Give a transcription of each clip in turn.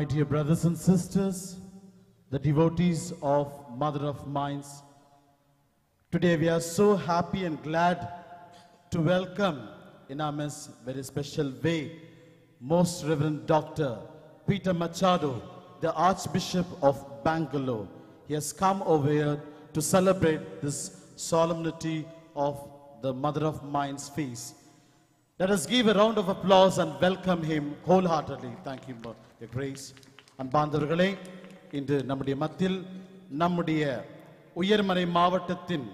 My dear brothers and sisters, the devotees of Mother of Minds, today we are so happy and glad to welcome in our midst very special way Most Reverend Dr. Peter Machado, the Archbishop of Bangalore. He has come over here to celebrate this solemnity of the Mother of Minds feast. Let us give a round of applause and welcome him wholeheartedly. Thank you for your grace. அன்பார்ந்தவர்களே இன்று நம்முடைய மத்தியில் நம்முடைய உயர்மறை மாவட்டத்தின்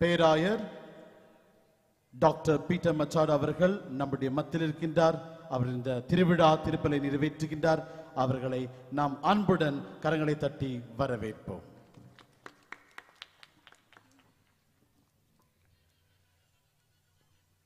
பேராயர் doctor Peter மச்சாடு அவர்கள் நம்முடைய மத்தியில் இருக்கின்றார் அவர் இந்த திருவிழா திருப்பலை நிறைவேற்றுகின்றார் அவர்களை நாம் அன்புடன் கரங்களை தட்டி வரவேற்போம்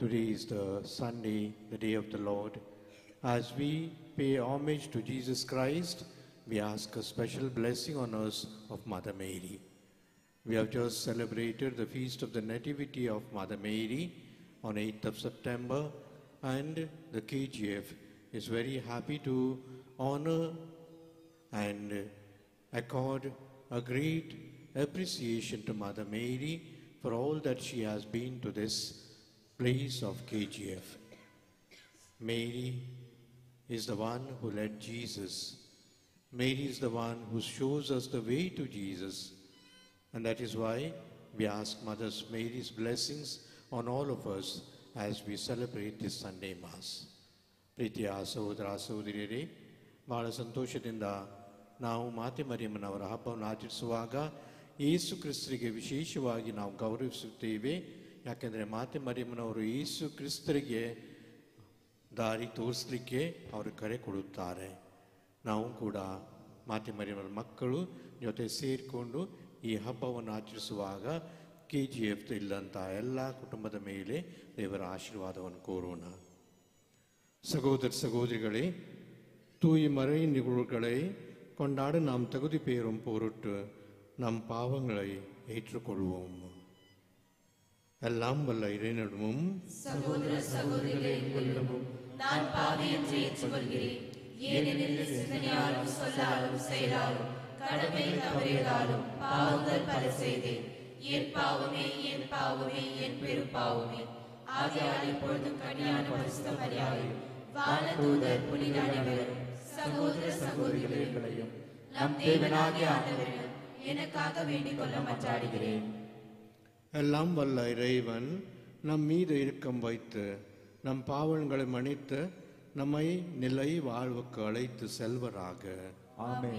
Today is the Sunday, the day of the Lord. As we pay homage to Jesus Christ, we ask a special blessing on us of Mother Mary. We have just celebrated the feast of the Nativity of Mother Mary on 8th of September, and the KGF is very happy to honor and accord a great appreciation to Mother Mary for all that she has been to this place of KGF. Mary is the one who led Jesus. Mary is the one who shows us the way to Jesus. And that is why we ask Mother Mary's blessings on all of us as we celebrate this Sunday Mass. ಪ್ರೀತಿಯ ಸಹೋದರ ಸಹೋದರಿಯರೇ ಬಹಳ ಸಂತೋಷದಿಂದ ನಾವು ಮಾತೆ ಮರಿಯಮ್ಮನವರ ಹಬ್ಬವನ್ನು ಆಚರಿಸುವಾಗ ಯೇಸು ಕ್ರಿಸ್ತರಿಗೆ ವಿಶೇಷವಾಗಿ ನಾವು ಗೌರವಿಸುತ್ತೇವೆ ಯಾಕೆಂದರೆ ಮಾತೆ ಮರಿಯಮ್ಮನವರು ಯೇಸು ಕ್ರಿಸ್ತರಿಗೆ ದಾರಿ ತೋರಿಸಲಿಕ್ಕೆ ಅವರು ಕರೆ ಕೊಡುತ್ತಾರೆ ನಾವು ಕೂಡ ಮಾತೆ ಮರಿಯಮ್ಮನ ಮಕ್ಕಳು ಜೊತೆ ಸೇರಿಕೊಂಡು ಈ ಹಬ್ಬವನ್ನು ಆಚರಿಸುವಾಗ ಕೆ ಜಿ ಎಫ್ ಇಲ್ಲಂಥ ಎಲ್ಲ ಕುಟುಂಬದ ಮೇಲೆ ದೇವರ ಆಶೀರ್ವಾದವನ್ನು ಕೋರೋಣ சகோதர சகோதரிகளே தூய் மறை நிகழ்வுகளை கொண்டாட நாம் தகுதி பெறும் பொருட்டு நம் பாவங்களை ஏற்றுக்கொள்வோம் எல்லாம் வல்ல இறைநடமும் சகோதர சகோதரிகளே உங்களிடமும் நான் பாவி என்று ஏற்றுக்கொள்கிறேன். ஏனெனில் சிந்தனையாலும் சொல்லாலும் செயலாலும் கடமை தவறியதாலும் பாவங்கள் பல செய்தேன். என் பாவமே என் பாவமே என் பெரும் பாவமே. ஆகையால் இப்பொழுதும் கனியான பரிசுத்த மரியாதை வானதூதர் புனித அனைவரும் சகோதர சகோதரிகளையும் நம் தேவனாகிய ஆண்டவரிடம் எனக்காக வேண்டிக் கொள்ள மன்றாடுகிறேன். எல்லாம் வல்ல இறைவன் நம் மீது இறுக்கம் வைத்து நம் பாவங்களை மன்னித்து நம்மை நிலை வாழ்வுக்கு அழைத்து செல்வராக. ஆமே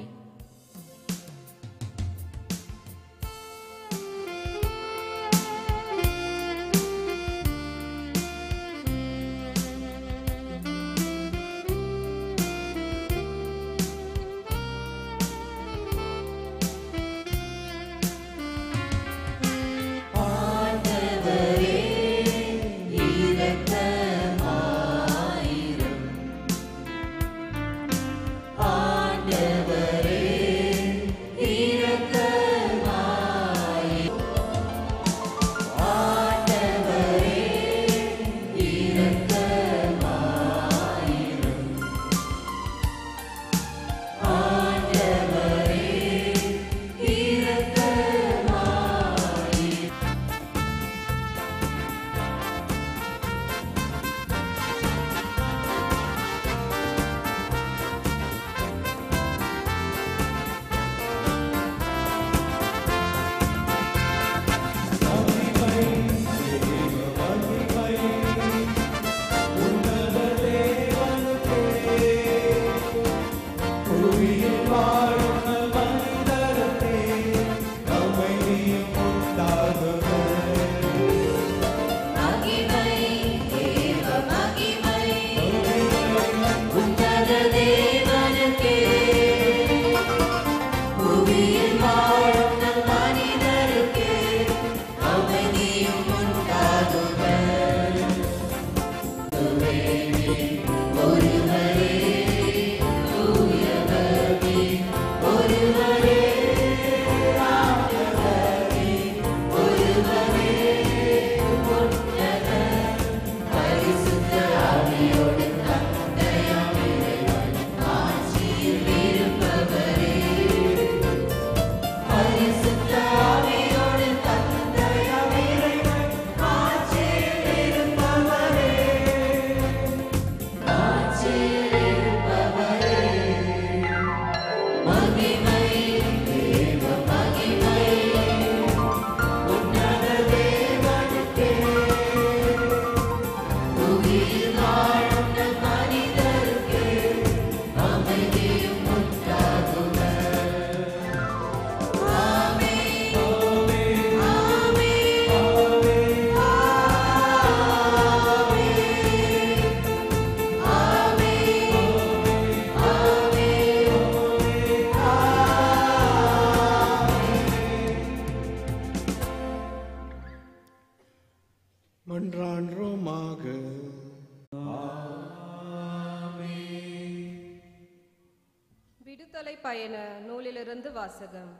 வாசகம்.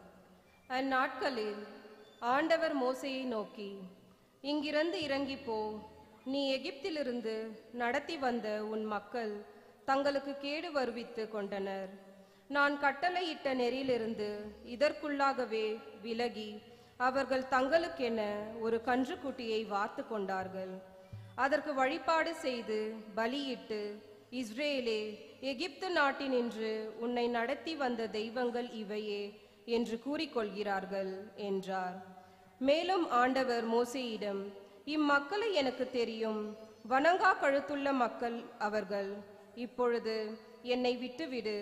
அந்நாட்களில் ஆண்டவர் மோசையை நோக்கி இங்கிருந்து இறங்கி போ நீ எகிப்திலிருந்து நடத்தி வந்த உன் மக்கள் தங்களுக்கு கேடு வருவித்து கொண்டனர். நான் கட்டளையிட்ட நெறியிலிருந்து இதற்குள்ளாகவே விலகி அவர்கள் தங்களுக்கென ஒரு கன்றுக்குட்டியை வார்த்து கொண்டார்கள். அதற்கு வழிபாடு செய்து பலியிட்டு இஸ்ரேலே எகிப்து நாட்டினின்று உன்னை நடத்தி வந்த தெய்வங்கள் இவையே. என்று கூறிக்கொள்கிறார்கள் என்றார். மேலும் ஆண்டவர் மோசேயிடம் இம்மக்களை எனக்கு தெரியும் வணங்கா கழுத்துள்ள மக்கள் அவர்கள். இப்பொழுது என்னை விட்டுவிடு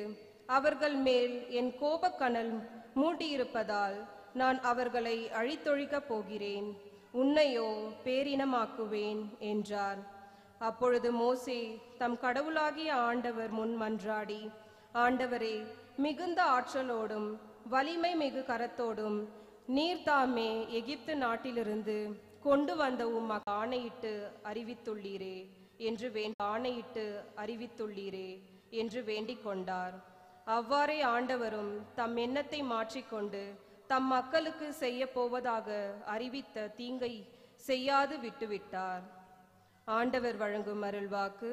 அவர்கள் மேல் என் கோபக்கனல் மூட்டியிருப்பதால் நான் அவர்களை அழித்தொழிக்கப் போகிறேன் உன்னையோ பேரினமாக்குவேன் என்றார். அப்பொழுது மோசே தம் கடவுளாகிய ஆண்டவர் முன் மன்றாடி ஆண்டவரே மிகுந்த ஆற்றலோடும் வலிமை மிகு கரத்தோடும் நீர்தாமே எகிப்து நாட்டிலிருந்து கொண்டு வந்த உம் ஆணையிட்டு அறிவித்துள்ளீரே என்று வேண்ட ஆணையிட்டு அறிவித்துள்ளீரே என்று வேண்டிக் கொண்டார். அவ்வாறே ஆண்டவரும் தம் எண்ணத்தை மாற்றிக்கொண்டு தம் மக்களுக்கு செய்ய போவதாக அறிவித்த தீங்கை செய்யாது விட்டுவிட்டார். ஆண்டவர் வழங்கும் அருள்வாக்கு.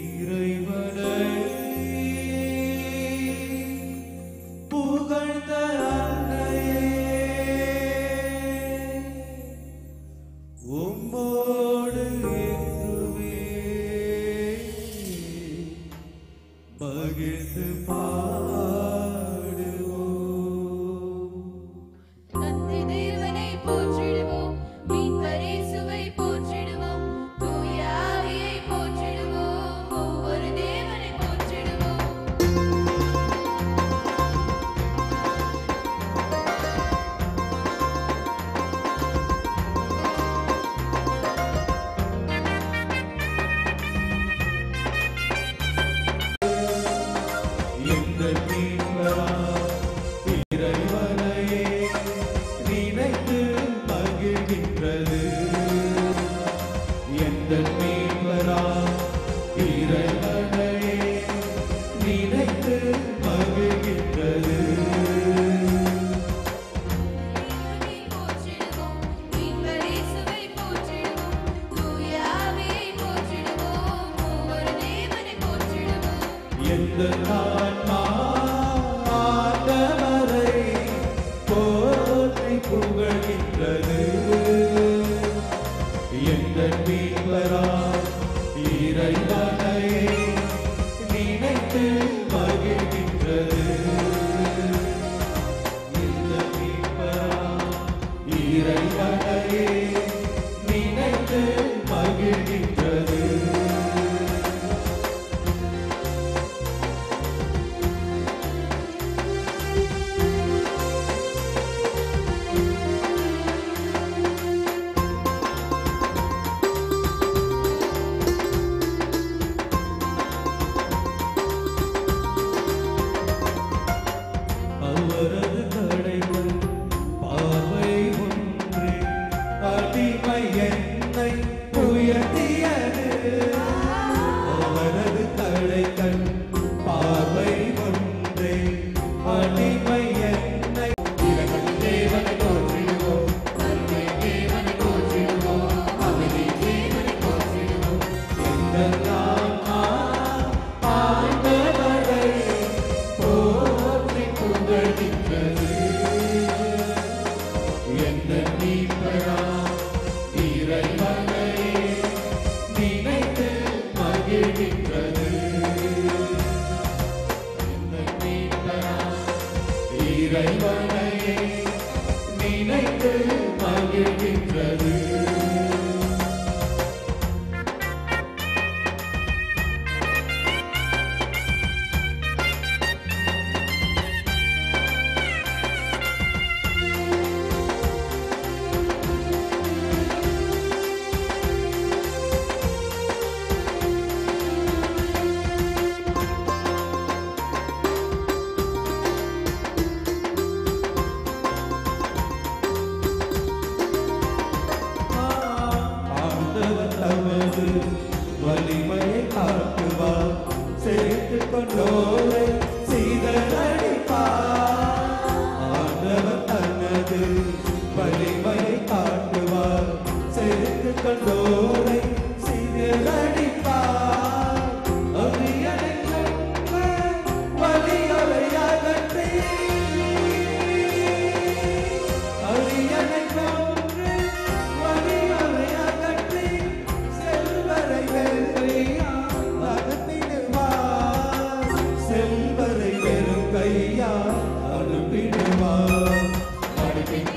இறைவனை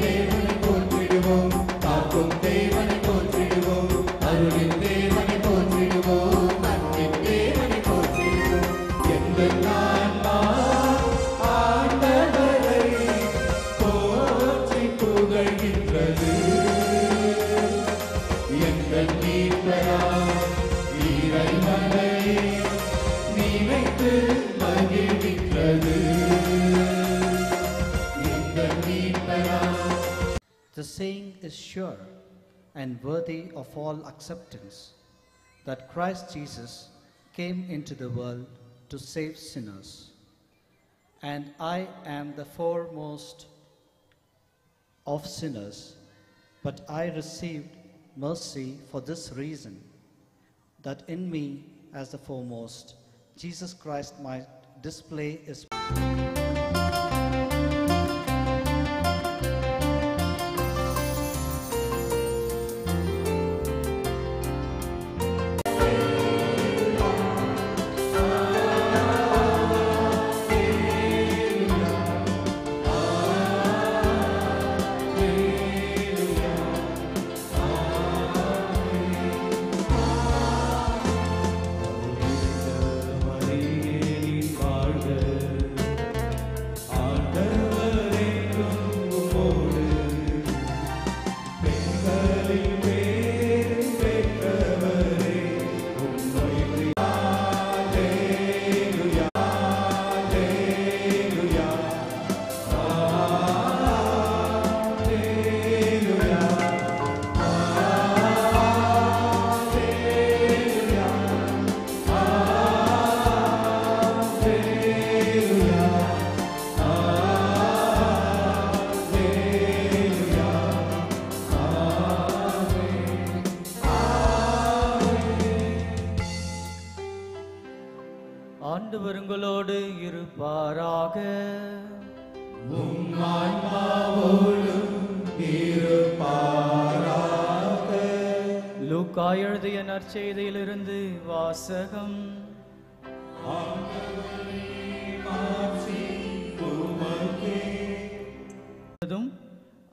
தேவனை போற்றிடுவோம். காக்கும் தேவனை is sure and worthy of all acceptance that Christ Jesus came into the world to save sinners. And I am the foremost of sinners, but I received mercy for this reason that in me, as the foremost, Jesus Christ might display his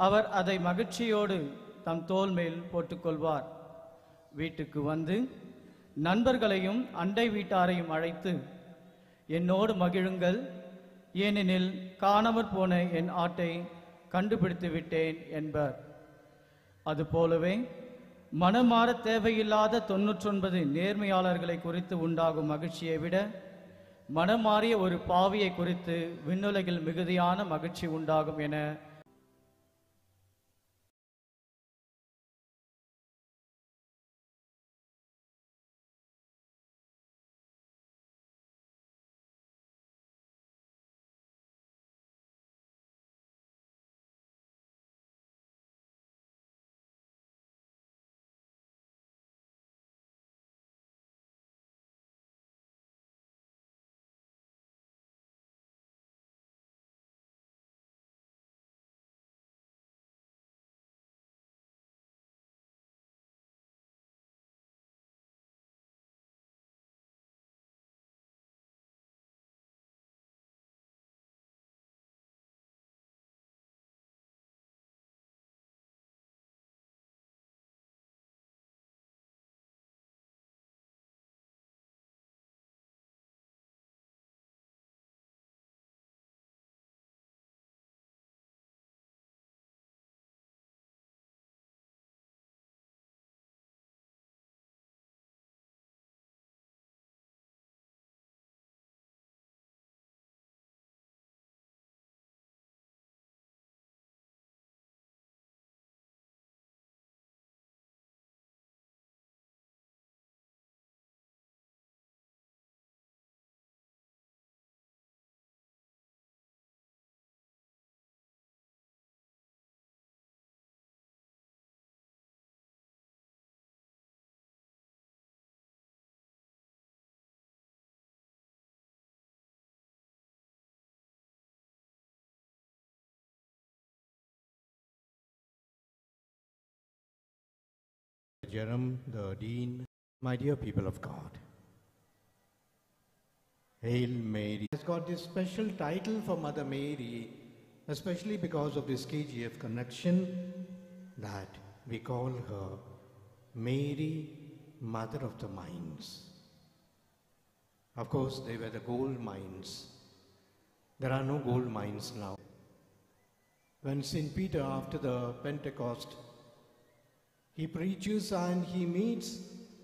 அவர் அதை மகிழ்ச்சியோடு தம் தோல் மேல் போட்டுக்கொள்வார். வீட்டுக்கு வந்து நண்பர்களையும் அண்டை வீட்டாரையும் அழைத்து என்னோடு மகிழுங்கள். ஏனெனில் காணாமற் போன என் ஆட்டை கண்டுபிடித்து விட்டேன் என்பர். அதுபோலவே மனமாற தேவையில்லாத தொன்னூற்றொன்பது நேர்மையாளர்களை குறித்து உண்டாகும் மகிழ்ச்சியை விட மனமாறிய ஒரு பாவியை குறித்து விண்ணுலகில் மிகுதியான மகிழ்ச்சி உண்டாகும் என Jerem, the Dean, my dear people of God. Hail Mary has got this special title for Mother Mary, especially because of this KGF connection that we call her Mary, Mother of the Mines. Of course, they were the gold mines. There are no gold mines now. When St. Peter, after the Pentecost, he preaches and he meets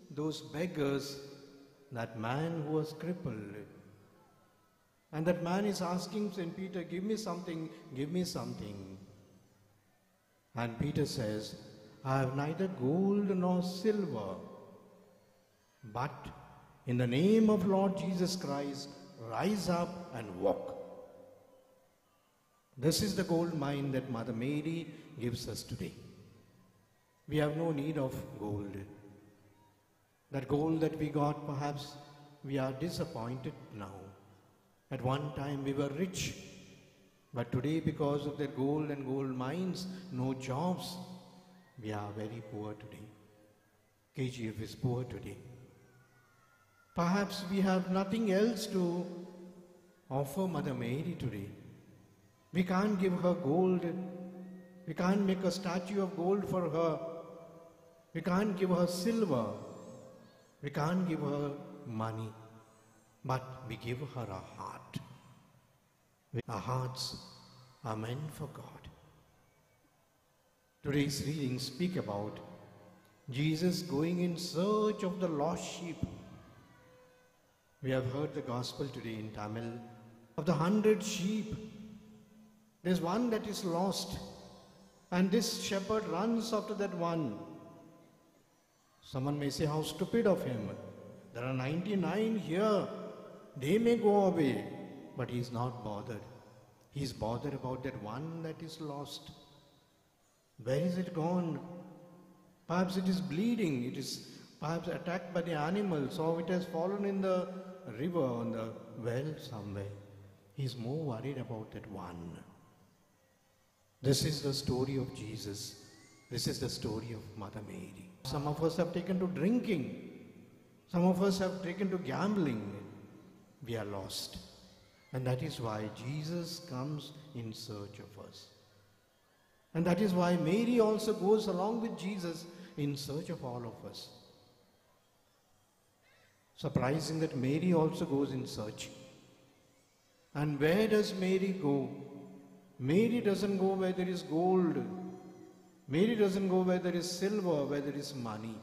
those beggars, that man who was crippled. And that man is asking St. Peter, Give me something, give me something. And Peter says, I have neither gold nor silver, but in the name of Lord Jesus Christ, rise up and walk. This is the gold mine that Mother Mary gives us today. We have no need of gold. That gold that we got, perhaps we are disappointed now. At one time we were rich, but today, because of the gold and gold mines, no jobs, we are very poor today. KGF is poor today. Perhaps we have nothing else to offer Mother Mary today. We can't give her gold. We can't make a statue of gold for her. We can't give her silver. We can't give her money. But we give her a heart. Our hearts are meant for God. Today's readings speak about Jesus going in search of the lost sheep. We have heard the gospel today in Tamil of the hundred sheep. There's one that is lost, and this shepherd runs after that one. Someone may say, How stupid of him! There are 99 here. They may go away, but he is not bothered. He is bothered about that one that is lost. Where is it gone? Perhaps it is bleeding, it is perhaps attacked by the animals, or it has fallen in the river, on the well somewhere. He is more worried about that one. This is the story of Jesus. This is the story of Mother Mary. Some of us have taken to drinking. Some of us have taken to gambling. We are lost. And that is why Jesus comes in search of us. And that is why Mary also goes along with Jesus in search of all of us. Surprising that Mary also goes in search. And where does Mary go? Mary doesn't go where there is gold. Mary doesn't go where there is silver, where there is money.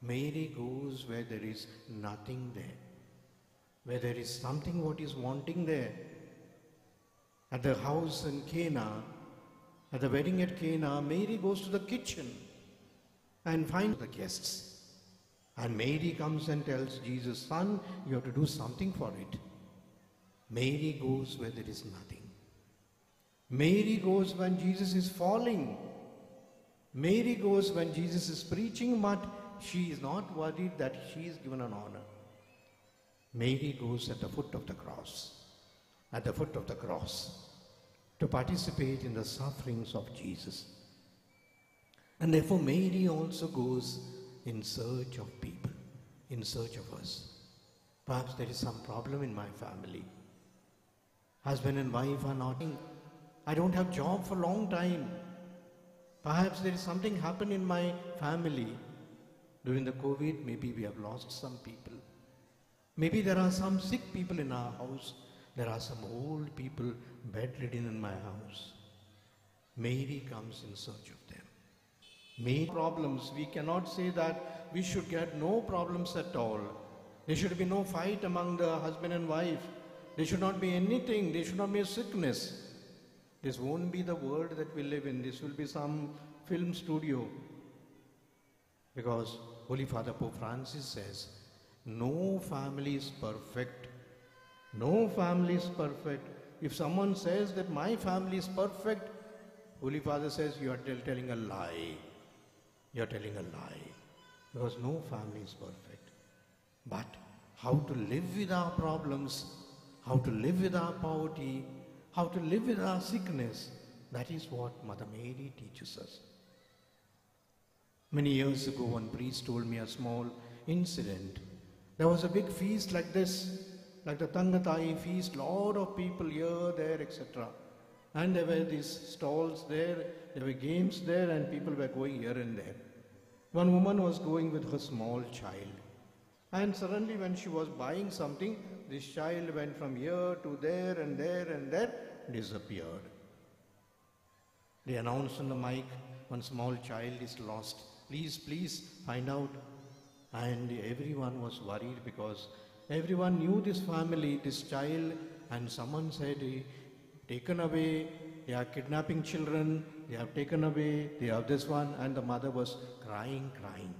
Mary goes where there is nothing there. Where there is something what is wanting there. At the house in Cana, at the wedding at Cana, Mary goes to the kitchen and finds the guests. And Mary comes and tells Jesus, Son, you have to do something for it. Mary goes where there is nothing. Mary goes when Jesus is falling. Mary goes when Jesus is preaching, but she is not worried that she is given an honor. Mary goes at the foot of the cross, at the foot of the cross, to participate in the sufferings of Jesus. And therefore, Mary also goes in search of people, in search of us. Perhaps there is some problem in my family. Husband and wife are not. I don't have job for a long time. Perhaps there is something happened in my family. During the COVID, maybe we have lost some people. Maybe there are some sick people in our house. There are some old people bedridden in my house. Mary comes in search of them. Many problems. We cannot say that we should get no problems at all. There should be no fight among the husband and wife. There should not be anything. There should not be a sickness. This won't be the world that we live in. This will be some film studio. Because Holy Father Pope Francis says, no family is perfect. No family is perfect. If someone says that my family is perfect, Holy Father says you are tell, telling a lie. You are telling a lie. Because no family is perfect. But how to live with our problems, how to live with our poverty, how to live with our sickness, that is what Mother Mary teaches us. Many years ago, one priest told me a small incident. There was a big feast like this, like the Tangatai feast, lot of people here, there, etc. And there were these stalls there, there were games there, and people were going here and there. One woman was going with her small child. And suddenly, when she was buying something, this child went from here to there and there and there, disappeared. They announced on the mic, one small child is lost. Please, please find out. And everyone was worried because everyone knew this family, this child, and someone said, "Eh, taken away, they are kidnapping children, they have taken away, they have this one, and the mother was crying, crying.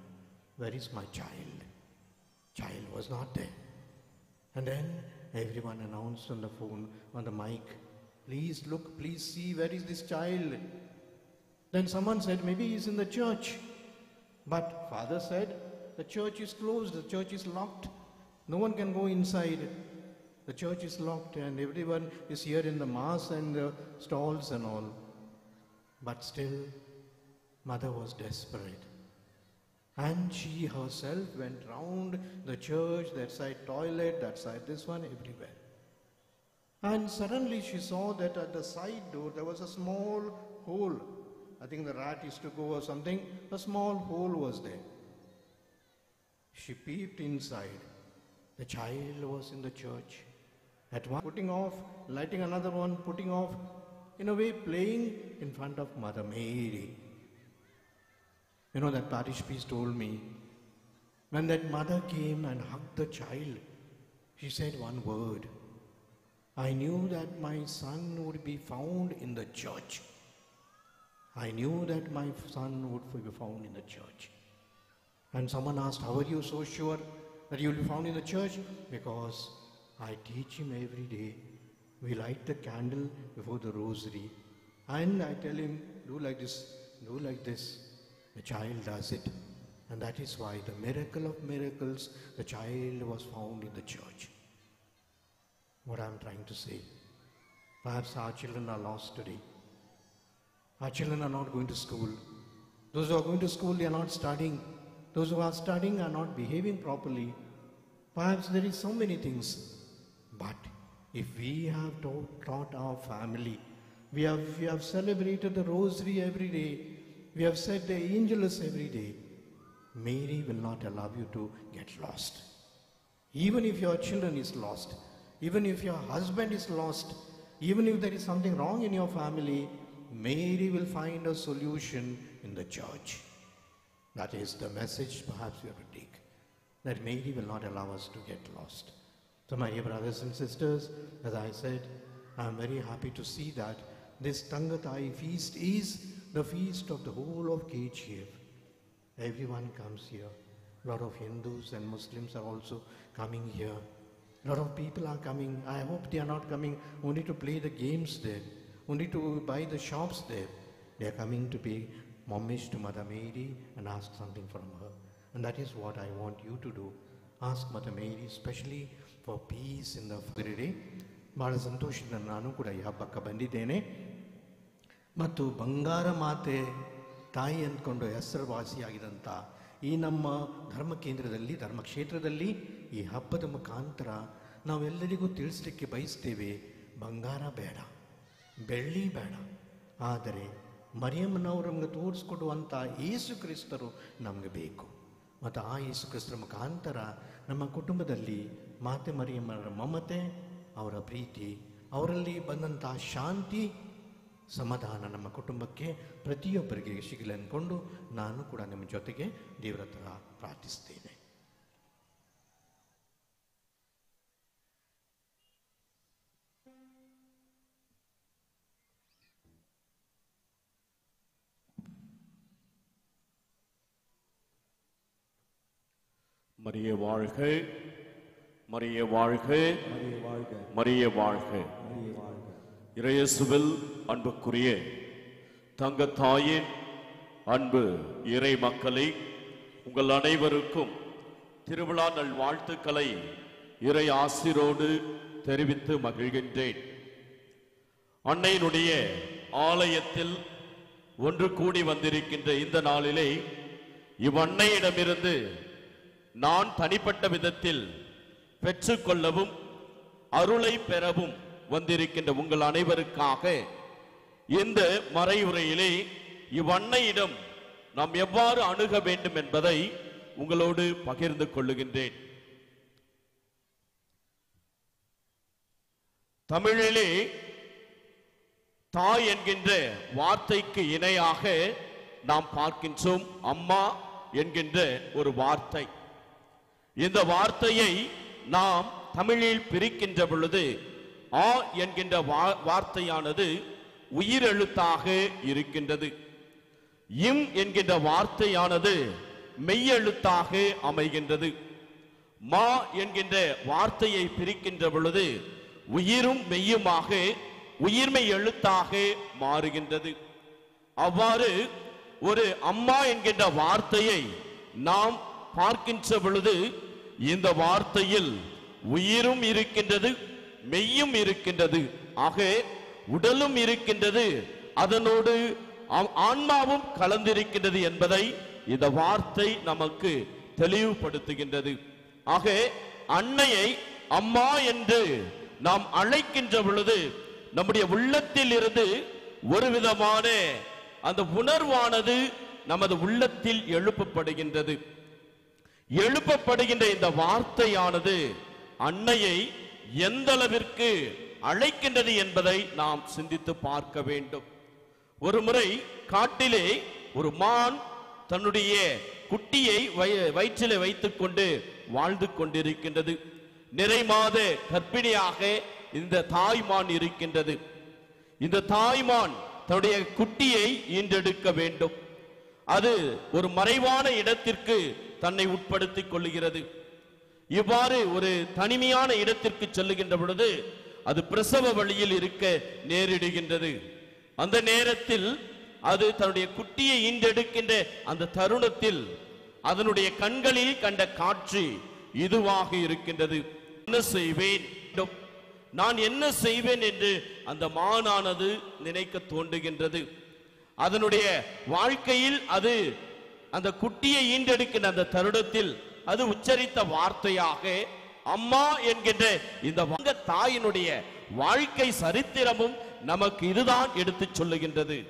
Where is my child? Child was not there. And then everyone announced on the phone, on the mic, please look, please see, where is this child? Then someone said, maybe he's in the church. But father said, the church is closed, the church is locked. No one can go inside. The church is locked and everyone is here in the mass and the stalls and all. But still, mother was desperate. And she herself went round the church, that side toilet, that side this one, everywhere. And suddenly she saw that at the side door there was a small hole. I think the rat used to go or something. A small hole was there. She peeped inside. The child was in the church. At one putting off, lighting another one, putting off, in a way playing in front of Mother Mary. You know, that parish priest told me when that mother came and hugged the child, she said one word. I knew that my son would be found in the church. I knew that my son would be found in the church. And someone asked, How are you so sure that you will be found in the church? Because I teach him every day. We light the candle before the rosary. And I tell him, Do like this, do like this. The child does it. And that is why the miracle of miracles, the child was found in the church. What I'm trying to say. Perhaps our children are lost today. Our children are not going to school. Those who are going to school, they are not studying. Those who are studying are not behaving properly. Perhaps there is so many things. But if we have taught, taught our family, we have, we have celebrated the rosary every day, we have said the angelus every day, Mary will not allow you to get lost. Even if your children is lost, even if your husband is lost, even if there is something wrong in your family, Mary will find a solution in the church. That is the message perhaps we have to take. That Mary will not allow us to get lost. So, my dear brothers and sisters, as I said, I am very happy to see that this Tangatai feast is the feast of the whole of KGF. Everyone comes here. A lot of Hindus and Muslims are also coming here. A lot of people are coming. I hope they are not coming only to play the games there, only to buy the shops there. They are coming to pay homage to Mother Mary and ask something from her. And that is what I want you to do. Ask Mother Mary, especially for peace in the day. ಬಹಳ ಸಂತೋಷದಿಂದ ನಾನು ಕೂಡ ಈ ಹಬ್ಬಕ್ಕೆ ಬಂದಿದ್ದೇನೆ ಮತ್ತು ಬಂಗಾರ ಮಾತೆ ತಾಯಿ ಅಂದ್ಕೊಂಡು ಹೆಸರುವಾಸಿಯಾಗಿದಂಥ ಈ ನಮ್ಮ ಧರ್ಮ ಕೇಂದ್ರದಲ್ಲಿ ಧರ್ಮಕ್ಷೇತ್ರದಲ್ಲಿ ಈ ಹಬ್ಬದ ಮುಖಾಂತರ ನಾವೆಲ್ಲರಿಗೂ ತಿಳಿಸ್ಲಿಕ್ಕೆ ಬಯಸ್ತೇವೆ, ಬಂಗಾರ ಬೇಡ, ಬೆಳ್ಳಿ ಬೇಡ. ಆದರೆ ಮರಿಯಮ್ಮನವರು ನಮಗೆ ತೋರಿಸ್ಕೊಡುವಂಥ ಯೇಸು ಕ್ರಿಸ್ತರು ನಮಗೆ ಬೇಕು. ಮತ್ತು ಆ ಯೇಸು ಕ್ರಿಸ್ತರ ಮುಖಾಂತರ ನಮ್ಮ ಕುಟುಂಬದಲ್ಲಿ ಮಾತೆ ಮರಿಯಮ್ಮರ ಮಮತೆ, ಅವರ ಪ್ರೀತಿ, ಅವರಲ್ಲಿ ಬಂದಂಥ ಶಾಂತಿ ಸಮಾಧಾನ ನಮ್ಮ ಕುಟುಂಬಕ್ಕೆ ಪ್ರತಿಯೊಬ್ಬರಿಗೆ ಸಿಗಲಿ ಅಂದ್ಕೊಂಡು ನಾನು ಕೂಡ ನಿಮ್ಮ ಜೊತೆಗೆ ದೇವರ ಹತ್ರ ಪ್ರಾರ್ಥಿಸ್ತೇನೆ மரிய வாழ்க மரிய வாழ்க மரிய வாழ்க இறையசுவில் அன்புக்குரிய தங்க தாயின் அன்பு இறை மக்களை உங்கள் அனைவருக்கும் திருவிழா நல் வாழ்த்துக்களை இறை ஆசிரோடு தெரிவித்து மகிழ்கின்றேன். அன்னையினுடைய ஆலயத்தில் ஒன்று கூடி வந்திருக்கின்ற இந்த நாளிலே இவ்வன்னையிடமிருந்து நான் தனிப்பட்ட விதத்தில் பெற்றுக்கொள்ளவும் அருளை பெறவும் வந்திருக்கின்ற உங்கள் அனைவருக்காக இந்த மறைவுரையிலே இவ்வன்னையிடம் நாம் எவ்வாறு அணுக வேண்டும் என்பதை உங்களோடு பகிர்ந்து கொள்ளுகின்றேன். தமிழிலே தாய் என்கின்ற வார்த்தைக்கு இணையாக நாம் பார்க்கின்றோம் அம்மா என்கின்ற ஒரு வார்த்தை. இந்த வார்த்தையை நாம் தமிழில் பிரிக்கின்ற பொழுது ஆ என்கின்ற வா- வார்த்தையானது உயிரெழுத்தாக இருக்கின்றது. இம் என்கின்ற வார்த்தையானது மெய்யெழுத்தாக அமைகின்றது. மா என்கின்ற வார்த்தையை பிரிக்கின்ற பொழுது உயிரும் மெய்யுமாக உயிர்மை எழுத்தாக மாறுகின்றது. அவ்வாறு ஒரு அம்மா என்கின்ற வார்த்தையை நாம் பார்க்கின்ற பொழுது இந்த வார்த்தையில் உயிரும் இருக்கின்றது மெய்யும் இருக்கின்றது. ஆக உடலும் இருக்கின்றது. அதனோடு ஆன்மாவும் கலந்திருக்கின்றது என்பதை இந்த வார்த்தை நமக்கு தெளிவுபடுத்துகின்றது. ஆக அன்னையை அம்மா என்று நாம் அழைக்கின்ற பொழுது நம்முடைய உள்ளத்தில் இருந்து ஒரு விதமான அந்த உணர்வானது நமது உள்ளத்தில் எழுப்பப்படுகின்றது. எழுப்பப்படுகின்ற இந்த வார்த்தையானது அன்னையை எந்த அளவிற்கு அழைக்கின்றது என்பதை நாம் சிந்தித்து பார்க்க வேண்டும். ஒரு முறை காட்டிலே ஒரு மான் தன்னுடைய குட்டியை வயிற்றிலே வைத்துக் கொண்டு வாழ்ந்து கொண்டிருக்கின்றது. நிறை மாத கர்ப்பிணியாக இந்த தாய்மான் இருக்கின்றது. இந்த தாய்மான் தன்னுடைய குட்டியை ஈன்றெடுக்க வேண்டும். அது ஒரு மறைவான இடத்திற்கு தன்னை உட்படுத்திக் கொள்ளுகிறது. இவ்வாறு ஒரு தனிமையான இடத்திற்கு செல்லுகின்ற பொழுது அது பிரசவ வழியில் இருக்க நேரிடுகின்றது. அந்த நேரத்தில் அது தன்னுடைய குட்டியை ஈண்டெடுக்கின்ற அந்த தருணத்தில் அதனுடைய கண்களில் கண்ட காட்சி இதுவாக இருக்கின்றது. என்ன செய்வேன்? நான் என்ன செய்வேன்? என்று அந்த மானானது நினைக்க தோன்றுகின்றது. அதனுடைய வாழ்க்கையில் அது அந்த குட்டியை ஈண்டெடுக்கின்ற அந்த தருணத்தில் அது உச்சரித்த வார்த்தையாக அம்மா என்கின்ற இந்த வங்க தாயினுடைய வாழ்க்கை சரித்திரமும் நமக்கு இதுதான் எடுத்துச் சொல்லுகின்றது.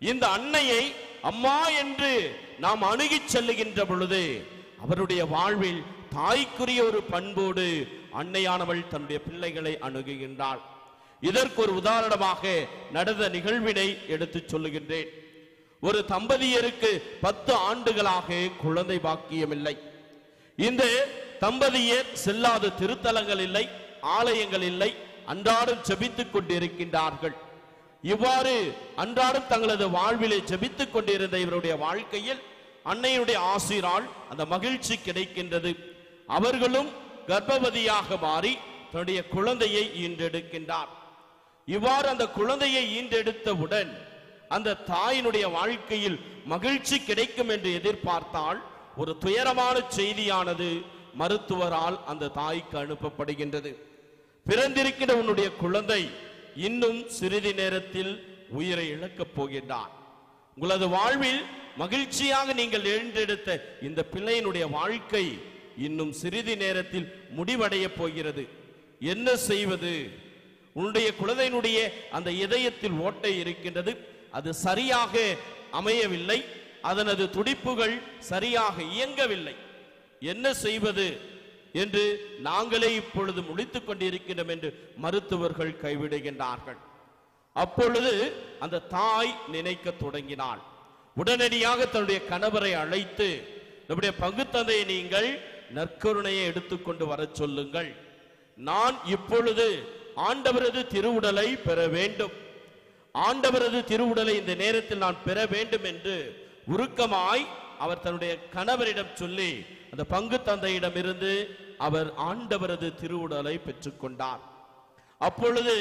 இந்த அன்னையை அம்மா என்று நாம் அணுகிச் செல்லுகின்ற பொழுது அவருடைய வாழ்வில் தாய்க்குரிய ஒரு பண்போடு அன்னையானவள் தன்னுடைய பிள்ளைகளை அணுகுகின்றாள். இதற்கு ஒரு உதாரணமாக நடந்த நிகழ்வினை எடுத்துச் சொல்லுகின்றேன். ஒரு தம்பதியருக்கு பத்து ஆண்டுகளாக குழந்தை பாக்கியமில்லை. இந்த தம்பதியர் செல்லாத திருத்தலங்கள் இல்லை ஆலயங்கள் இல்லை அன்றாடம் செபித்துக் கொண்டிருக்கின்றார்கள். இவ்வாறு அன்றாடம் தங்களது வாழ்விலே செபித்துக் கொண்டிருந்த இவருடைய வாழ்க்கையில் அன்னையுடைய ஆசிரால் அந்த மகிழ்ச்சி கிடைக்கின்றது. அவர்களும் கர்ப்பவதியாக மாறி தன்னுடைய குழந்தையை ஈன்றெடுக்கின்றார். இவ்வாறு அந்த குழந்தையை ஈன்றெடுத்தவுடன் அந்த தாயினுடைய வாழ்க்கையில் மகிழ்ச்சி கிடைக்கும் என்று எதிர்பார்த்தால் ஒரு துயரமான செய்தியானது மருத்துவரால் அந்த தாய்க்கு அனுப்பப்படுகின்றது. பிறந்திருக்கிற உன்னுடைய குழந்தை இன்னும் சிறிது நேரத்தில் உயிரை இழக்கப் போகின்றார் உங்களது வாழ்வில் மகிழ்ச்சியாக நீங்கள் எழுந்தெடுத்த இந்த பிள்ளையினுடைய வாழ்க்கை இன்னும் சிறிது நேரத்தில் முடிவடைய போகிறது. என்ன செய்வது? உன்னுடைய குழந்தையினுடைய அந்த இதயத்தில் ஓட்டை இருக்கின்றது. அது சரியாக அமையவில்லை. அதனது துடிப்புகள் சரியாக இயங்கவில்லை. என்ன செய்வது என்று நாங்களே இப்பொழுது முடித்துக் கொண்டிருக்கிறோம் என்று மருத்துவர்கள் கைவிடுகின்றார்கள். அப்பொழுது அந்த தாய் நினைக்க தொடங்கினாள். உடனடியாக தன்னுடைய கணவரை அழைத்து நம்முடைய பங்குத்தந்தையை நீங்கள் நற்கருணையை எடுத்துக்கொண்டு வரச் சொல்லுங்கள். நான் இப்பொழுது ஆண்டவரது திருவுடலை பெற வேண்டும். ஆண்டவரது திருவுடலை இந்த நேரத்தில் நான் பெற வேண்டும் என்று உருக்கமாய் அவர் தன்னுடைய கணவரிடம் சொல்லி அந்த பங்கு தந்தையிடமிருந்து அவர் ஆண்டவரது திருவுடலை பெற்றுக்கொண்டார். அப்பொழுது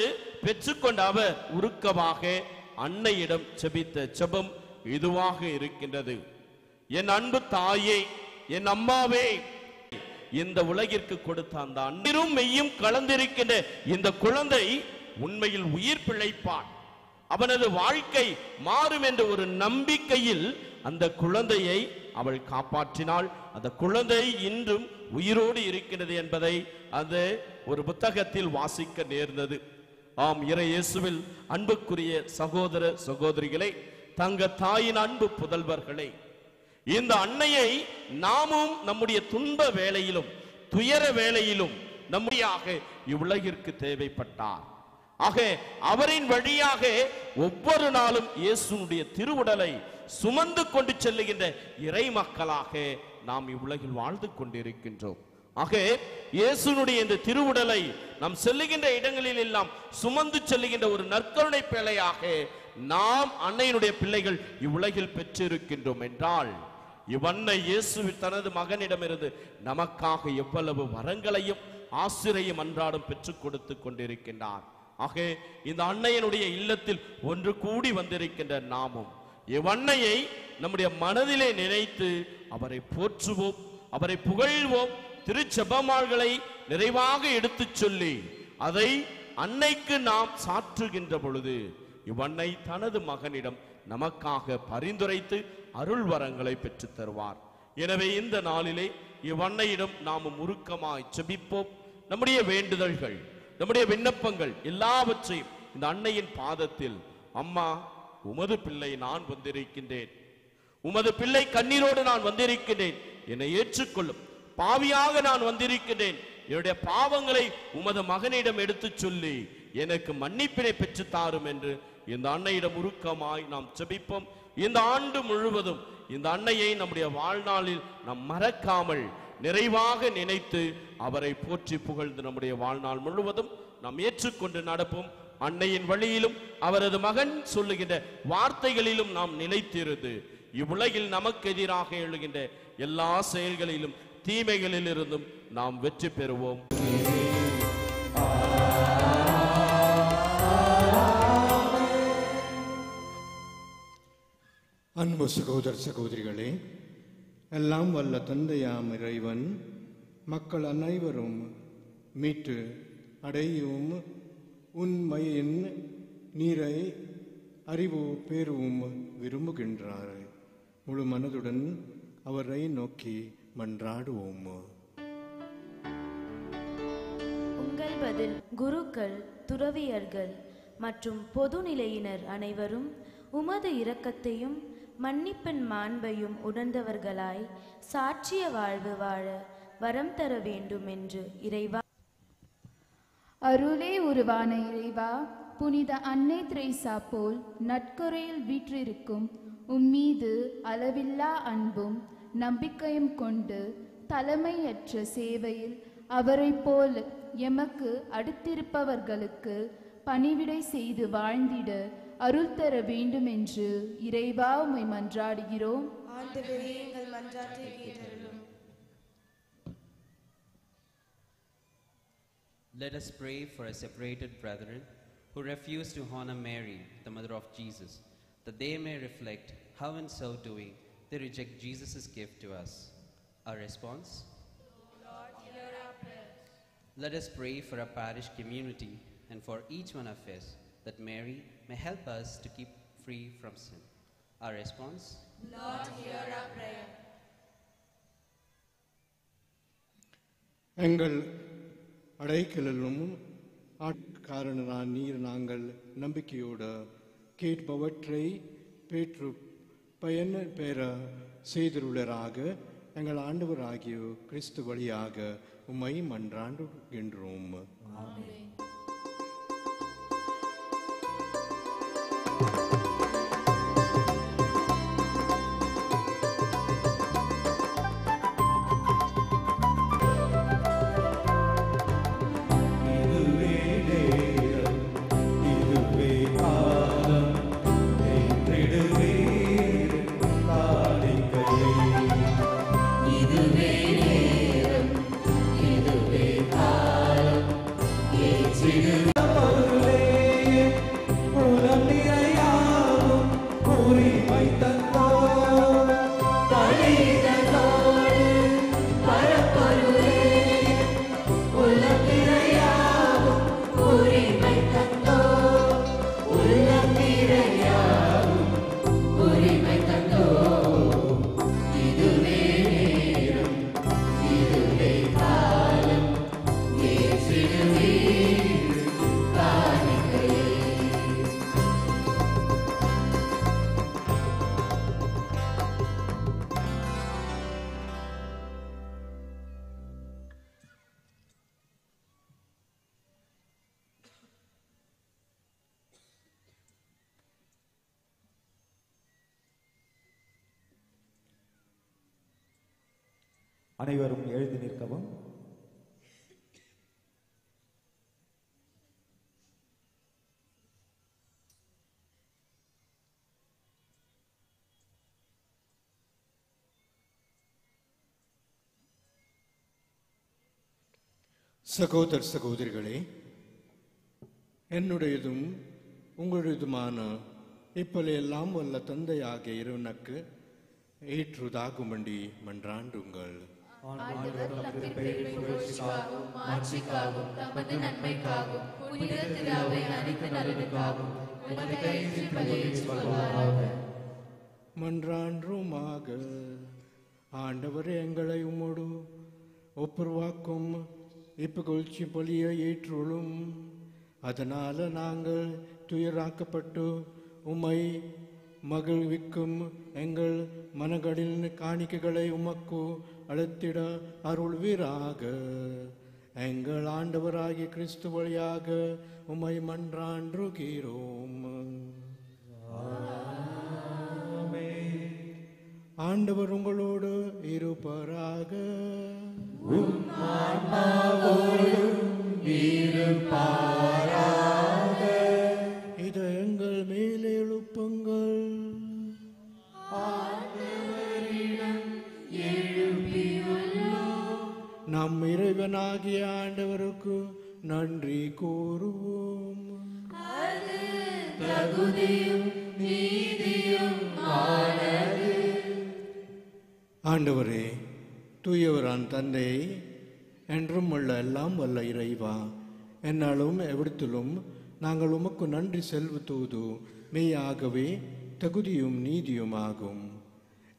பெற்றுக்கொண்ட அவர் உருக்கமாக அன்னையிடம் செபித்த செபம் இதுவாக இருக்கின்றது. என் அன்பு தாயே என் அம்மாவே இந்த உலகிற்கு கொடுத்த அந்த அன்பிரும் மெய்யும் கலந்திருக்கின்ற இந்த குழந்தை உண்மையில் உயிர் பிழைப்பான். அவனது வாழ்க்கை மாறும் என்ற ஒரு நம்பிக்கையில் அந்த குழந்தையை அவள் காப்பாற்றினாள். அந்த குழந்தை இன்றும் உயிரோடு இருக்கிறது என்பதை அந்த ஒரு புத்தகத்தில் வாசிக்க நேர்ந்தது. ஆம் இறை இயேசுவில் அன்புக்குரிய சகோதர சகோதரிகளை தங்க தாயின் அன்பு புதல்வர்களே இந்த அன்னையை நாமும் நம்முடைய துன்ப வேளையிலும் துயர வேளையிலும் நம்முடையாக இவ்வுலகிற்கு தேவைப்பட்டார். ஆக அவரின் வழியாக ஒவ்வொரு நாளும் இயேசுனுடைய திருவுடலை சுமந்து கொண்டு செல்லுகின்ற இறை மக்களாக நாம் இவ்வுலகில் வாழ்ந்து கொண்டிருக்கின்றோம். ஆக இயேசுனுடைய இந்த திருவுடலை நாம் செல்லுகின்ற இடங்களில் எல்லாம் சுமந்து செல்லுகின்ற ஒரு நற்கருணை பிழையாக நாம் அன்னையினுடைய பிள்ளைகள் இவ்வுலகில் பெற்றிருக்கின்றோம் என்றால் இவன்னை இயேசு தனது மகனிடமிருந்து நமக்காக எவ்வளவு வரங்களையும் ஆசிரியம் அன்றாடம் பெற்றுக் கொடுத்து கொண்டிருக்கின்றார். ஆக இந்த அன்னையனுடைய இல்லத்தில் ஒன்று கூடி வந்திருக்கின்ற நாமும் இவ்வன்னையை நம்முடைய மனதிலே நினைத்து அவரை போற்றுவோம் அவரை புகழ்வோம் திருச்செபமாள்களை நிறைவாக எடுத்துச் சொல்லி அதை அன்னைக்கு நாம் சாற்றுகின்ற பொழுது இவ்வன்னை தனது மகனிடம் நமக்காக பரிந்துரைத்து அருள் வரங்களை பெற்றுத் தருவார். எனவே இந்த நாளிலே இவ்வன்னையிடம் நாம் உருக்கமாய் செபிப்போம். நம்முடைய வேண்டுதல்கள் நம்முடைய விண்ணப்பங்கள் எல்லாவற்றையும் இந்த அன்னையின் பாதத்தில் அம்மா உமது பிள்ளை நான் வந்திருக்கின்றேன். உமது பிள்ளை கண்ணீரோடு நான் வந்திருக்கின்றேன். என்னை ஏற்றுக்கொள்ளும். பாவியாக நான் வந்திருக்கின்றேன். என்னுடைய பாவங்களை உமது மகனிடம் எடுத்துச் சொல்லி எனக்கு மன்னிப்பினை பெற்று தாரும் என்று இந்த அன்னையிடம் உருக்கமாய் நாம் செபிப்போம் இந்த ஆண்டு முழுவதும் இந்த அன்னையை நம்முடைய வாழ்நாளில் நாம் மறக்காமல் நிறைவாக நினைத்து அவரை போற்றி புகழ்ந்து நம்முடைய வாழ்நாள் முழுவதும் நாம் ஏற்றுக்கொண்டு நடப்போம். அன்னையின் வழியிலும் அவரது மகன் சொல்லுகின்ற வார்த்தைகளிலும் நாம் நிலைத்திருந்து இவ்வுலகில் நமக்கு எதிராக எழுகின்ற எல்லா செயல்களிலும் தீமைகளிலிருந்தும் நாம் வெற்றி பெறுவோம். அன்பு சகோதர சகோதரிகளே எல்லாம் வல்ல தந்தையாம் இறைவன். மக்கள் அனைவரும் மீட்டு அடையும் உண்மையின் நீரை அறிவு பேருவும் விரும்புகின்றார். முழு மனதுடன் அவரை நோக்கி மன்றாடுவோம். உங்கள் பதில் குருக்கள் துறவியர்கள் மற்றும் பொதுநிலையினர் அனைவரும் உமது இரக்கத்தையும் மன்னிப்பின் மாண்பையும் உணர்ந்தவர்களாய் சாட்சிய வாழ்வு வாழ வரம் தர வேண்டும் என்று இறைவா. அருளே உருவான இறைவா புனித அன்னை திரைசா போல் நட்குறையில் வீற்றிருக்கும் உம்மீது அளவில்லா அன்பும் நம்பிக்கையும் கொண்டு தலைமையற்ற சேவையில் அவரைப் போல் எமக்கு அடுத்திருப்பவர்களுக்கு பணிவிடை செய்து வாழ்ந்திட அருள் தர வேண்டும் என்று இறைவா உம்மை மன்றாடுகிறோம் Let us pray for our separated brethren who refuse to honor Mary, the mother of Jesus, that they may reflect how in so doing they reject Jesus' gift to us. Our response? Let us pray for our parish community and for each one of us that Mary may help us to keep free from sin. Our response? எங்கள் அடைக்கலும் ஆட்காரனா நீர் நாங்கள் நம்பிக்கையோடு கேட்பவற்றை பெற்று பயன் பெற செய்துள்ளராக எங்கள் ஆண்டவராகிய கிறிஸ்து வழியாக உம்மை மன்றாண்டுகின்றோம் இதுவே சகோதர சகோதரிகளே என்னுடையதும் உங்களுடையதுமான இப்பலையெல்லாம் வல்ல தந்தையாகிய இறைவனுக்கு ஏற்றுதாகும்படி மன்றாண்டுங்கள். மன்றான்றுமாக ஆண்டவர் எங்களை உம்மோடு ஒப்புருவாக்கும் இப்புகழ்ச்சி பலிய ஏற்றுளும். அதனால் நாங்கள் துயராக்கப்பட்டு உம்மை மகிழ்விக்கும் எங்கள் மனங்களின் காணிக்கைகளை உமக்கு அழுத்திட அருள்வீராக. எங்கள் ஆண்டவராகிய கிறிஸ்து வழியாக உமை மன்றான்றுகிறோம். ஆண்டவர் உங்களோடு இருப்பராக. இதை எங்கள் நம் இறைவனாகிய ஆண்டவருக்கு நன்றி கூறுவோம். ஆண்டவரே தூயவரான் தந்தை என்றும் உள்ள எல்லாம் வல்ல இறைவா. என்னாலும் எவ்விடத்திலும் நாங்கள் உமக்கு நன்றி செலுத்துவது மெய்யாகவே தகுதியும் நீதியும் ஆகும்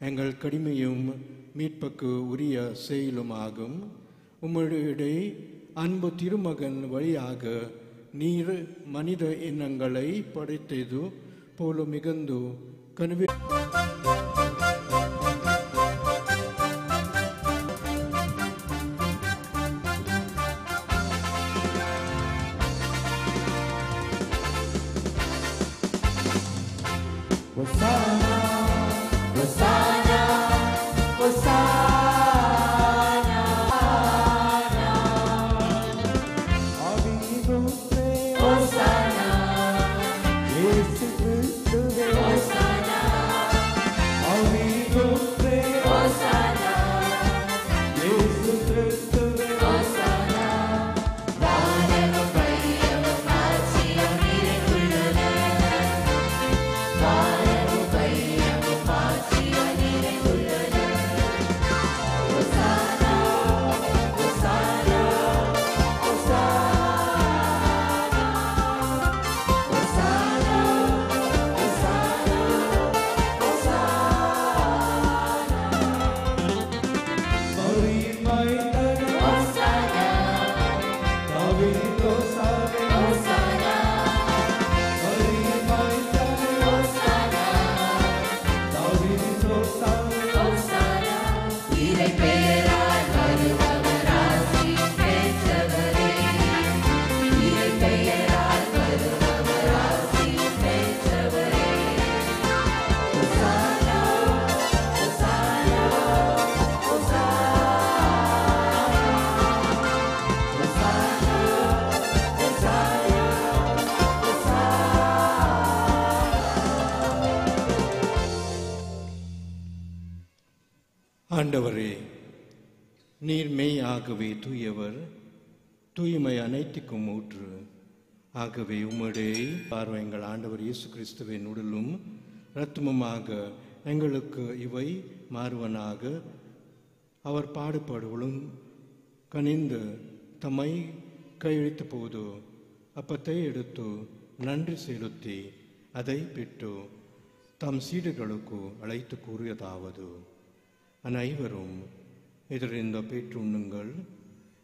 எங்கள் கடிமையும் மீட்புக்கு உரிய செயலுமாகும். உம்முடைய அன்பு திருமகன் வழியாக நீர் மனித இனங்களை படைத்தது போல மிகுந்து கனுவி நீர் மெய் ஆகவே தூயவர் தூய்மை அனைத்துக்கும் ஊற்று. ஆகவே உம்முடைய பார்வை எங்கள் ஆண்டவர் இயேசு கிறிஸ்துவின் உடலும் இரத்தமுமாக எங்களுக்கு இவை மாறுவனாக. அவர் பாடுபாடுகளும் கனிந்து தம்மை கையெழுத்த போது அப்பத்தை எடுத்து நன்றி செலுத்தி அதை பெற்று தம் சீடுகளுக்கு அழைத்து கூறியதாவது. அனைவரும் இதறிந்த பெற்றுண்ணுங்கள்.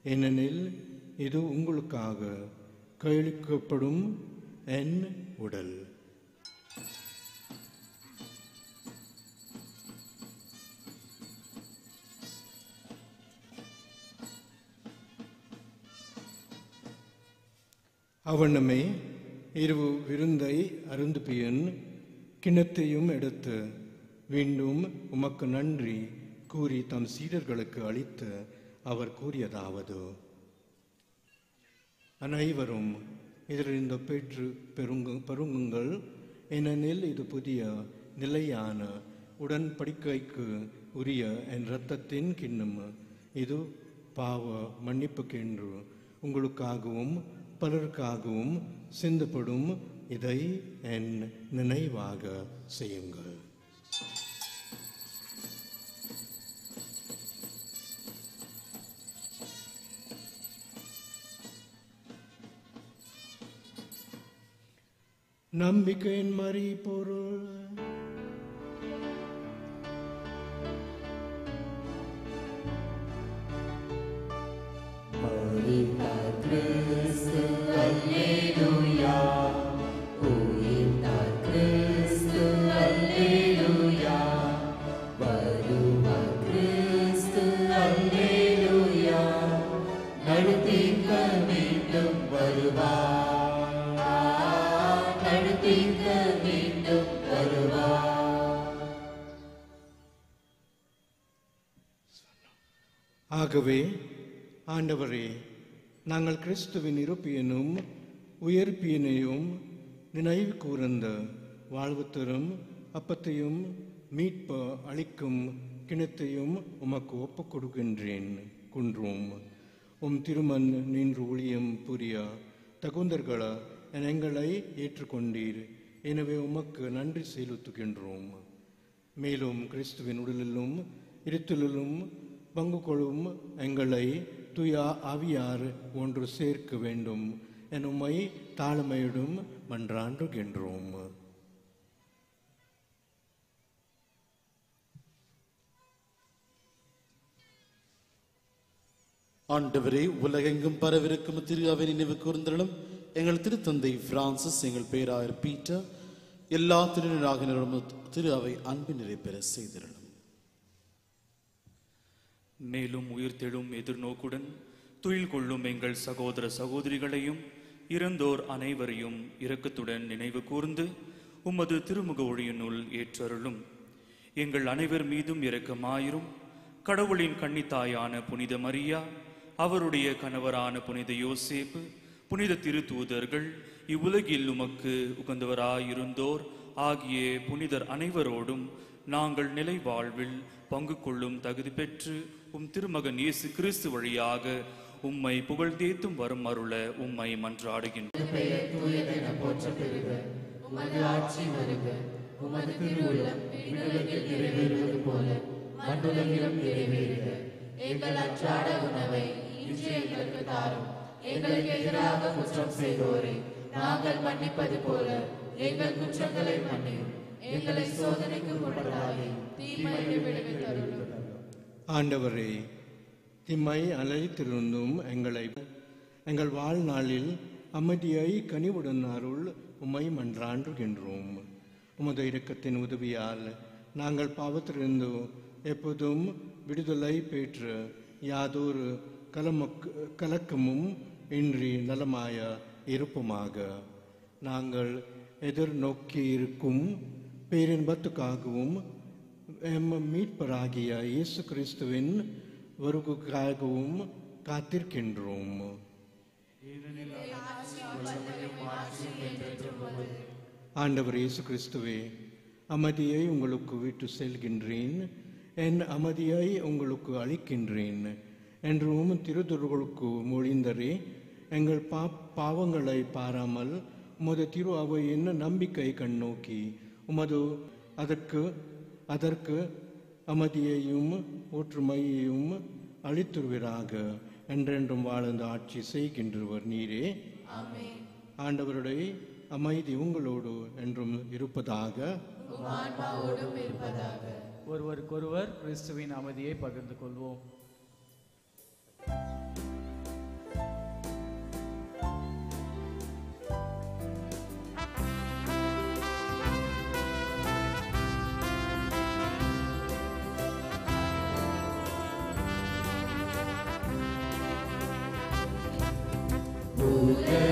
ஏனெனில் இது உங்களுக்காக கையளிக்கப்படும் என் உடல். அவனமே இரவு விருந்தை அருந்துபியன் கிணத்தையும் எடுத்து மீண்டும் உமக்கு நன்றி. கூறி தம் சீடர்களுக்கு அளித்து அவர் கூறியதாவது. அனைவரும் இதிலிருந்து பெற்று பெருங்கு பெருங்குங்கள். ஏனெனில் இது புதிய நிலையான உடன்படிக்கைக்கு உரிய என் இரத்தத்தின் கிண்ணம். இது பாவ மன்னிப்புக்கென்று உங்களுக்காகவும் பலருக்காகவும் சிந்தப்படும் இதை என் நினைவாக செய்யுங்கள். நம்பிக்கையின் மறி பொருள் நாங்கள் கிறிஸ்துவின் இருப்பியனும் உயர்ப்பியனையும் நினைவு கூர்ந்த வாழ்வு தரும் அப்பத்தையும் மீட்ப அளிக்கும் கிணத்தையும் உமக்கு ஒப்புக் கொடுக்கின்றேன் குன்றும். உம் திருமண் நின்று ஊழியம் புரிய தகுந்தர்கள என எங்களை ஏற்றுக்கொண்டீர். எனவே உமக்கு நன்றி செலுத்துகின்றோம். மேலும் கிறிஸ்துவின் உடலிலும் இருத்தலிலும் பங்கு கொள்ளும் எங்களை துயா அவியார் ஒன்று சேர்க்க வேண்டும் என உம்மை தாழ்மையிடும் மன்றாண்டுகின்றோம். ஆண்டவரே உலகெங்கும் பரவிருக்கும் திரு அவை நினைவு கூர்ந்தலும் எங்கள் திருத்தந்தை பிரான்சிஸ் எங்கள் பேராயர் பீட்டர் எல்லா திருநாகினரும் திரு அவை அன்பு நிறைபெற செய்திருளும். மேலும் உயிர்த்தெழும் எதிர்நோக்குடன் துயில் கொள்ளும் எங்கள் சகோதர சகோதரிகளையும் இறந்தோர் அனைவரையும் இரக்கத்துடன் நினைவு கூர்ந்து உமது திருமுக ஒளியினுள் ஏற்றருளும். எங்கள் அனைவர் மீதும் இரக்கமாயிரும். கடவுளின் கன்னித்தாயான புனித மரியா அவருடைய கணவரான புனித யோசேப்பு புனித திருத்தூதர்கள் இவ்வுலகில் உமக்கு உகந்தவராயிருந்தோர் ஆகிய புனிதர் அனைவரோடும் நாங்கள் நிலை வாழ்வில் பங்கு கொள்ளும் தகுதி பெற்று உம் திருமகன் இயேசு கிறிஸ்து வழியாக உம்மை புகழ் புகழ்ந்தேத்தும் வரும் அருள உம்மை மன்றாடுகின்றோம் பெயர் தூயதென போற்ற பெறுக உமது ஆட்சி மண்ணுலகிலும் நிறைவேறுக. எங்கள் அன்றாட உணவை இன்று எங்களுக்கு தாரும். எங்களுக்கு எதிராக குற்றம் செய்தோரை. நாங்கள் மன்னிப்பது போல எங்கள் குற்றங்களை மன்னியும். எங்களை சோதனைக்கு உட்படாதே ஆண்டவரே திம்மை அழைத்திருந்தும் எங்களை எங்கள் வாழ்நாளில் அமைதியை கனிவுடன் அருள் உம்மை மன்றாண்டுகின்றோம். உமது இரக்கத்தின் உதவியால் நாங்கள் பாவத்திலிருந்து எப்போதும் விடுதலை பெற்று யாதொரு கலமக் கலக்கமும் இன்றி நலமாய இருப்புமாக. நாங்கள் எதிர்நோக்கி இருக்கும் பேரின்பத்துக்காகவும் எம் மீட்பராகிய இயேசு கிறிஸ்துவின் வருகைக்காகவும் காத்திருக்கின்றோம். ஆண்டவர் இயேசு கிறிஸ்துவே அமைதியை உங்களுக்கு விட்டு செல்கின்றேன். என் அமைதியை உங்களுக்கு அளிக்கின்றேன். என்றும் திருத்துறைகளுக்கு மொழிந்தரே எங்கள் பா பாவங்களை பாராமல் உமது திரு அவையின் நம்பிக்கை கண்ணோக்கி உமது அதற்கு அதற்கு அமைதியையும் ஒற்றுமையையும் அளித்துருவீராக. என்றென்றும் வாழ்ந்து ஆட்சி செய்கின்றவர் நீரே. ஆண்டவருடைய அமைதி உங்களோடு என்றும் இருப்பதாக. ஒருவருக்கொருவர் கிறிஸ்துவின் அமைதியை பகிர்ந்து கொள்வோம். Who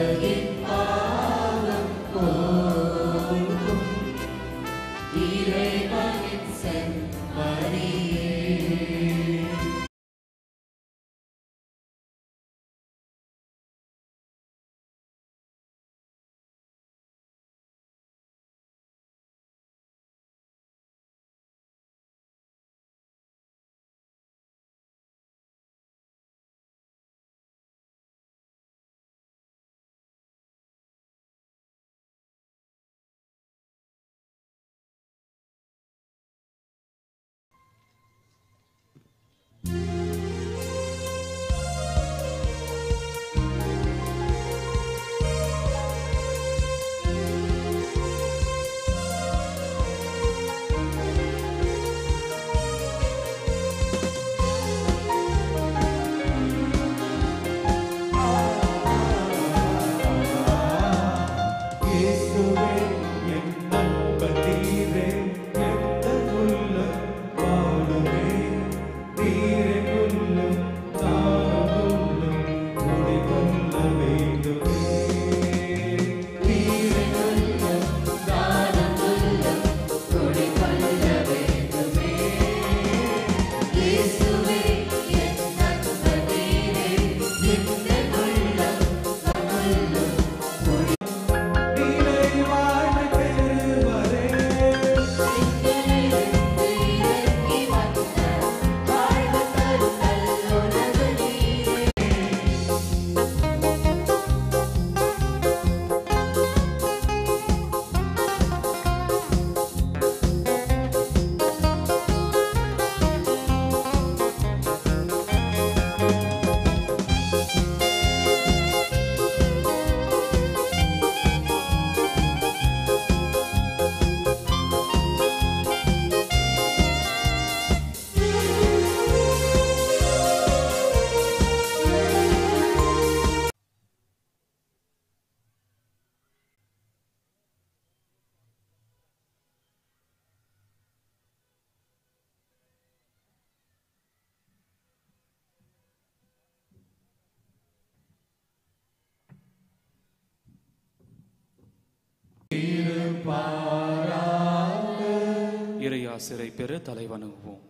ஆசிரை பெற தலைவணங்குவோம்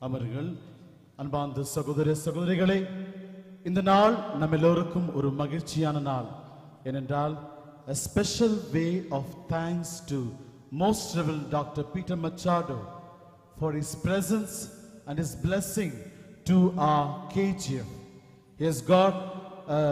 அமர்கள் அன்பார்ந்த சகோதர சகோதரிகளே இந்த நாள் நம்ம எல்லோருக்கும் ஒரு மகிழ்ச்சியான நாள் ஏனென்றால் a special way of thanks to most reverend Dr. Peter Machado for his presence and his blessing to our KGF. He has got a,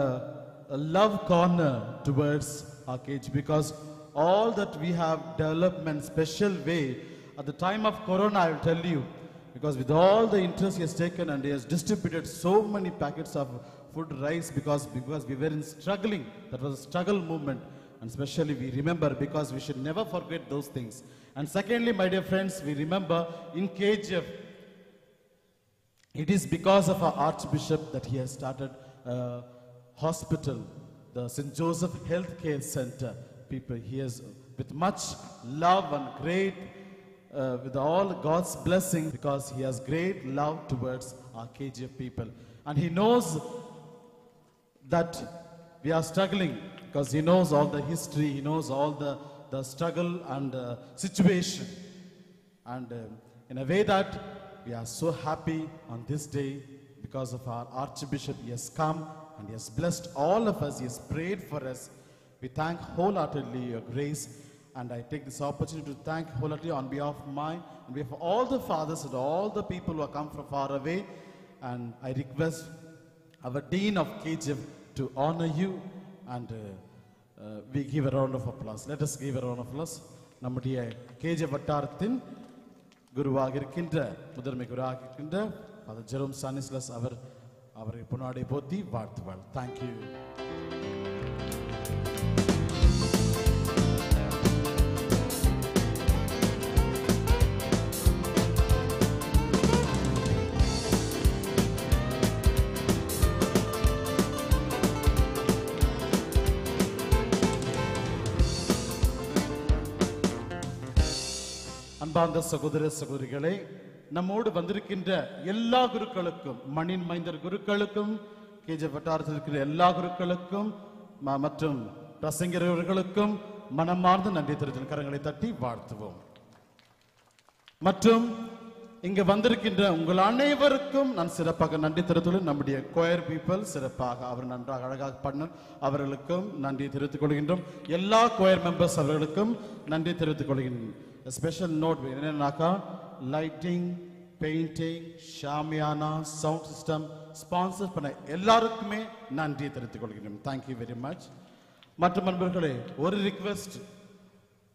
a love corner towards our KGF because all that we have development special way at the time of Corona, I will tell you, because with all the interest he has taken and he has distributed so many packets of food rice because, because we were in struggling. That was a struggle movement. And especially we remember because we should never forget those things. And secondly, my dear friends, we remember in KGF, it is because of our Archbishop that he has started a hospital, the St. Joseph Healthcare Center. People, he has, with much love and great, uh, with all God's blessing, because he has great love towards our KGF people. And he knows that we are struggling because he knows all the history, he knows all the, the struggle and uh, situation. And uh, in a way that we are so happy on this day because of our Archbishop. He has come and he has blessed all of us. He has prayed for us. We thank wholeheartedly your grace. And I take this opportunity to thank wholeheartedly on behalf of mine, on behalf of all the fathers and all the people who have come from far away. And I request our Dean of KGF to honor you and uh, uh, we give a round of applause. Let us give a round of applause. நம்முடைய கேஜ வட்டாரத்தின் குருவாக இருக்கின்ற முதன்மை குருவாக இருக்கின்ற father Jerome சானிஸ்லஸ் அவர் அவரை பொன்னாடை போத்தி வாழ்த்துவாள் thank you அன்பார்ந்த சகோதர சகோதரிகளே நம்மோடு வந்திருக்கின்ற எல்லா குருக்களுக்கும் மணின் மைந்தர் குருக்களுக்கும் கேஜ வட்டாரத்தில் இருக்கிற எல்லா குருக்களுக்கும் மற்றும் பிரசங்கர்களுக்கும் மனமார்ந்த நன்றி தெரிவித்த கரங்களை தட்டி வாழ்த்துவோம். மற்றும் இங்கு வந்திருக்கின்ற உங்கள் அனைவருக்கும் நான் சிறப்பாக நன்றி தெரிவித்துள்ள நம்முடைய கோயர் பீப்பிள் சிறப்பாக அவர் நன்றாக அழகாக பண்ண அவர்களுக்கும் நன்றி தெரிவித்துக் கொள்கின்றோம். எல்லா கோயர் மெம்பர்ஸ் அவர்களுக்கும் நன்றி தெரிவித்துக் கொள்கின்றோம். Special note என்னென்னாக்கா lighting painting shamiana sound system sponsor பண்ண எல்லாருக்குமே நன்றி தெரிவித்துக் கொள்கிறேன். தேங்க்யூ வெரி மச் மற்றும் நண்பர்களே ஒரு request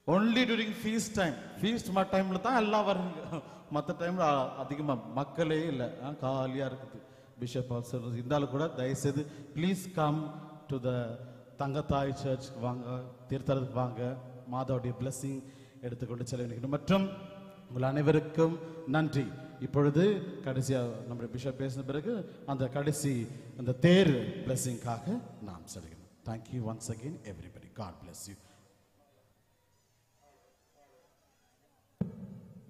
only during feast time feast டைமில் தான் எல்லாம் வருங்க மற்ற டைமில் அதிகமாக மக்களே இல்லை. காலியாக இருக்குது. பிஷப் ஆல்சர் இருந்தாலும் கூட தயவுசெய்து ப்ளீஸ் கம் டு த தங்கத்தாய் சர்ச்சுக்கு வாங்க தீர்த்தரத்துக்கு வாங்க. மாதாவுடைய பிளஸ்ஸிங் எடுத்துக்கொண்டு செலவழிக்கணும் மற்றும் உங்கள் அனைவருக்கும் நன்றி இப்பொழுது கடைசியாக நம்முடைய பிஷப் பேசின பிறகு அந்த கடைசி அந்த தேர் பிளெஸிங்காக நாம் செல்கிறோம் thank you once again everybody God bless you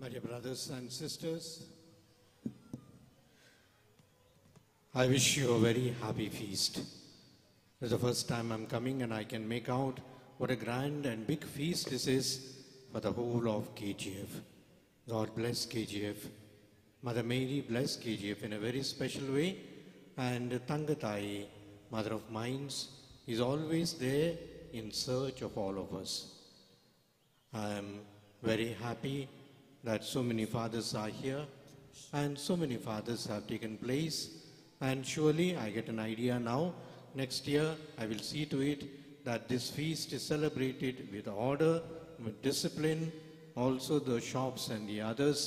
My dear brothers and sisters, I wish you a very happy feast. It's the first time I'm coming and I can make out what a grand and big feast this is for the whole of KGF. God bless KGF. Mother Mary bless KGF in a very special way. And Tangatai, Mother of Minds, is always there in search of all of us. I am very happy that so many fathers are here and so many fathers have taken place. And surely I get an idea now. Next year I will see to it that this feast is celebrated with order, discipline, also the shops and the others.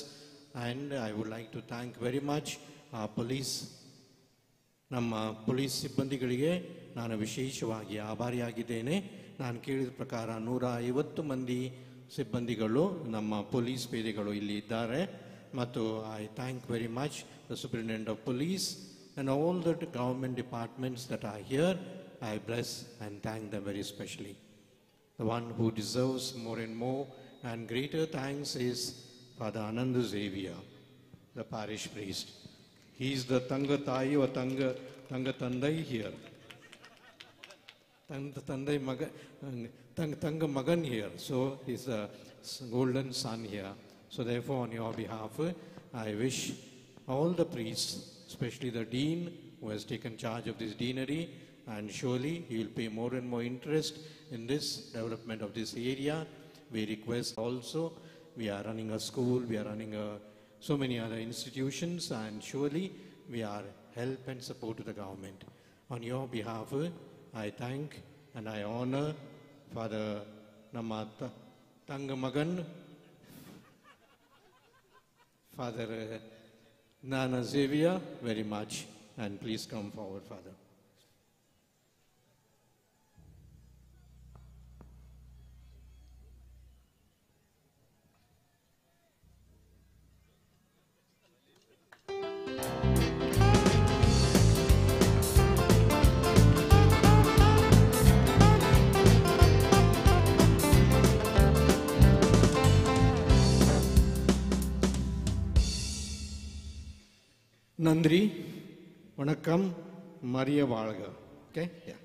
And I would like to thank very much our police ನಮ್ಮ police ಸಿಬ್ಬಂದಿಗಳಿಗೆ ನಾನು ವಿಶೇಷವಾಗಿ ಆಭಾರಿಯಾಗಿದ್ದೇನೆ ನಾನು ಕೇಳಿದ ಪ್ರಕಾರ ನೂರ ಐವತ್ತು ಮಂದಿ ಸಿಬ್ಬಂದಿಗಳು ನಮ್ಮ ಪೊಲೀಸ್ ಪೇದೆಗಳು ಇಲ್ಲಿ ಇದ್ದಾರೆ ಮತ್ತು I thank very much the superintendent of police and all the government departments that are here I bless and thank them very specially the one who deserves more and more and greater thanks is Father Ananda Xavier, the parish priest. He is the Tanga Thai or Tanga, Tanga here. Tanga Tandai Maga, Tang Tanga Magan here, so he's s- golden son here. So therefore, on your behalf, I wish all the priests, especially the dean who has taken charge of this deanery, and surely he will pay more and more interest in this development of this area. We request also, we are running a school, we are running a, so many other institutions, and surely we are help and support to the government. On your behalf, I thank and I honor Father Namata Tangamagan, Father Nana Xavier very much, and please come forward, Father. நன்றி வணக்கம் மரிய வாழ்க. Okay yeah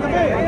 Come here.